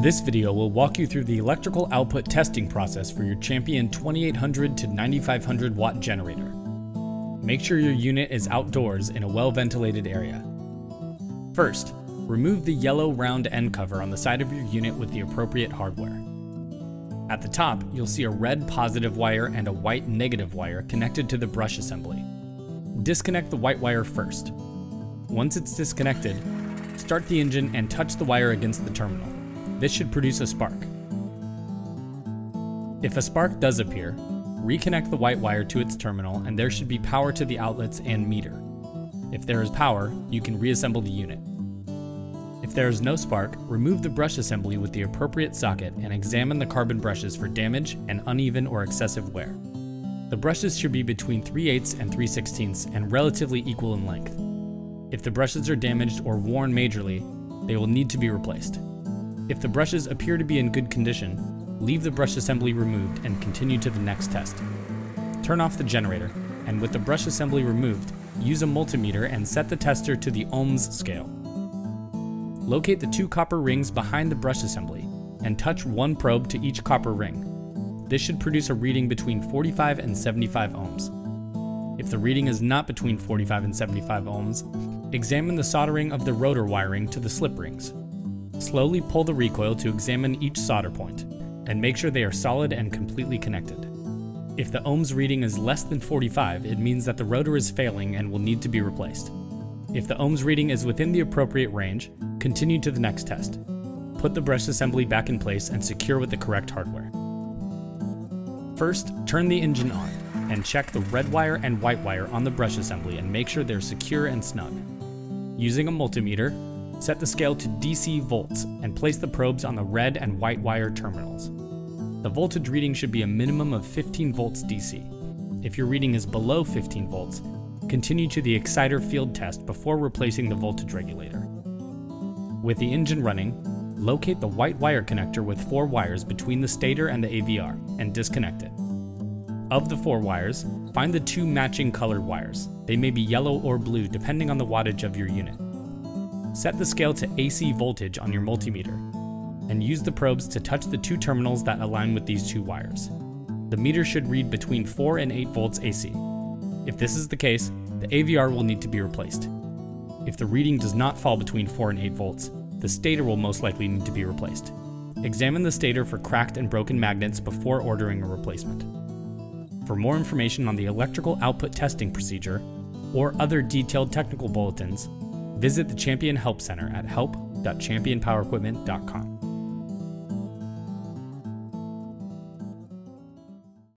This video will walk you through the electrical output testing process for your Champion 2800 to 9500 watt generator. Make sure your unit is outdoors in a well ventilated area. First, remove the yellow round end cover on the side of your unit with the appropriate hardware. At the top, you'll see a red positive wire and a white negative wire connected to the brush assembly. Disconnect the white wire first. Once it's disconnected, start the engine and touch the wire against the terminal. This should produce a spark. If a spark does appear, reconnect the white wire to its terminal and there should be power to the outlets and meter. If there is power, you can reassemble the unit. If there is no spark, remove the brush assembly with the appropriate socket and examine the carbon brushes for damage and uneven or excessive wear. The brushes should be between 3 8 and 3 16 and relatively equal in length. If the brushes are damaged or worn majorly, they will need to be replaced. If the brushes appear to be in good condition, leave the brush assembly removed and continue to the next test. Turn off the generator, and with the brush assembly removed, use a multimeter and set the tester to the ohms scale. Locate the two copper rings behind the brush assembly, and touch one probe to each copper ring. This should produce a reading between 45 and 75 ohms. If the reading is not between 45 and 75 ohms, examine the soldering of the rotor wiring to the slip rings. Slowly pull the recoil to examine each solder point, and make sure they are solid and completely connected. If the ohms reading is less than 45, it means that the rotor is failing and will need to be replaced. If the ohms reading is within the appropriate range, continue to the next test. Put the brush assembly back in place and secure with the correct hardware. First, turn the engine on, and check the red wire and white wire on the brush assembly and make sure they're secure and snug. Using a multimeter, Set the scale to DC volts and place the probes on the red and white wire terminals. The voltage reading should be a minimum of 15 volts DC. If your reading is below 15 volts, continue to the exciter field test before replacing the voltage regulator. With the engine running, locate the white wire connector with four wires between the stator and the AVR and disconnect it. Of the four wires, find the two matching colored wires. They may be yellow or blue depending on the wattage of your unit. Set the scale to AC voltage on your multimeter, and use the probes to touch the two terminals that align with these two wires. The meter should read between 4 and 8 volts AC. If this is the case, the AVR will need to be replaced. If the reading does not fall between 4 and 8 volts, the stator will most likely need to be replaced. Examine the stator for cracked and broken magnets before ordering a replacement. For more information on the electrical output testing procedure, or other detailed technical bulletins, Visit the Champion Help Center at help.championpowerequipment.com.